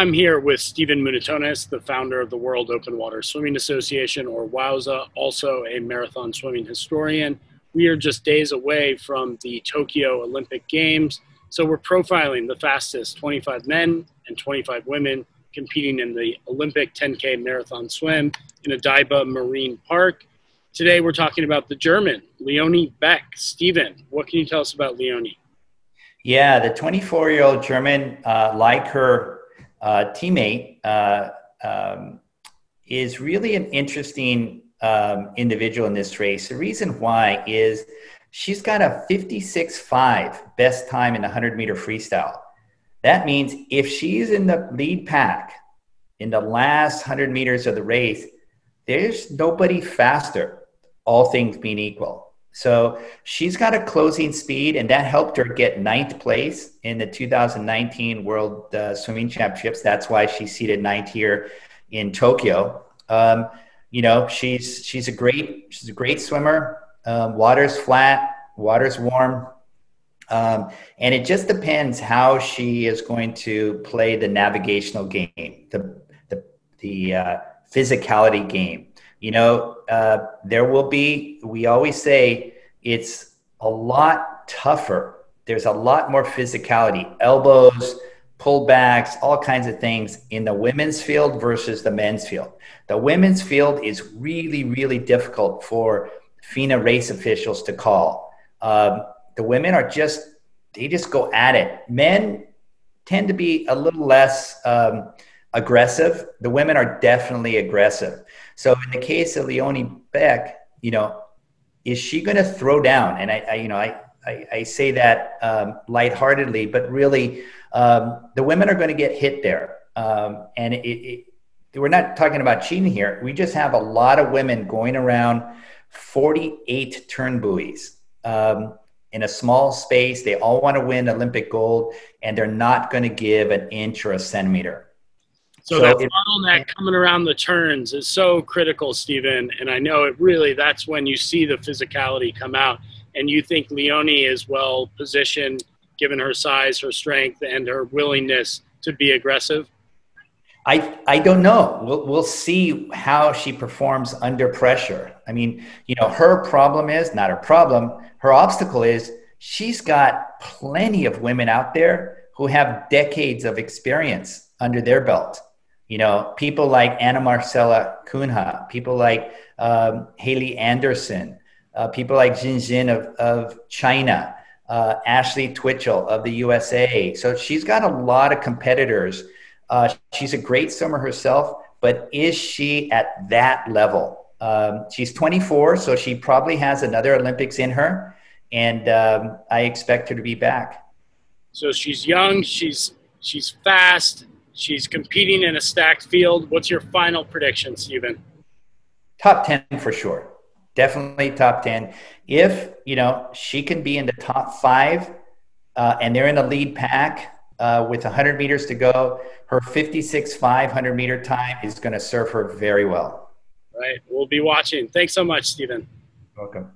I'm here with Steven Munatones, the founder of the World Open Water Swimming Association, or WOWSA, also a marathon swimming historian. We are just days away from the Tokyo Olympic Games, so we're profiling the fastest 25 men and 25 women competing in the Olympic 10K marathon swim in Odaiba Marine Park. Today we're talking about the German, Leonie Beck. Steven, what can you tell us about Leonie? Yeah, the 24 year old German, uh, like her uh, teammate uh, um, is really an interesting um, individual in this race. The reason why is she's got a 56.5 best time in the 100 meter freestyle. That means if she's in the lead pack in the last 100 meters of the race, there's nobody faster, all things being equal. So she's got a closing speed, and that helped her get ninth place in the 2019 World uh, Swimming Championships. That's why she's seated ninth here in Tokyo. Um, you know, she's she's a great she's a great swimmer. Um, water's flat, water's warm, um, and it just depends how she is going to play the navigational game, the the the uh, physicality game you know, uh, there will be, we always say it's a lot tougher. There's a lot more physicality, elbows, pullbacks, all kinds of things in the women's field versus the men's field. The women's field is really, really difficult for FINA race officials to call. Um, the women are just, they just go at it. Men tend to be a little less um, aggressive. The women are definitely aggressive. So in the case of Leonie Beck, you know, is she going to throw down? And I, I you know, I, I, I, say that um, lightheartedly, but really, um, the women are going to get hit there. Um, and it, it, we're not talking about cheating here. We just have a lot of women going around 48 turn buoys um, in a small space. They all want to win Olympic gold, and they're not going to give an inch or a centimeter. So, so that bottleneck coming around the turns is so critical, Steven. And I know it really that's when you see the physicality come out. And you think Leonie is well positioned, given her size, her strength, and her willingness to be aggressive? I, I don't know. We'll, we'll see how she performs under pressure. I mean, you know, her problem is not her problem. Her obstacle is she's got plenty of women out there who have decades of experience under their belt. You know, people like Ana Marcela Cunha, people like um, Haley Anderson, uh, people like Xin Xin of, of China, uh, Ashley Twichell of the USA. So she's got a lot of competitors. Uh, she's a great swimmer herself, but is she at that level? Um, she's 24, so she probably has another Olympics in her, and um, I expect her to be back. So she's young, she's she's fast, She's competing in a stacked field. What's your final prediction, Steven? Top 10 for sure. Definitely top 10. If, you know, she can be in the top five uh, and they're in the lead pack uh, with 100 meters to go, her 56 500 meter time is going to serve her very well. Right. We'll be watching. Thanks so much, Stephen. Welcome.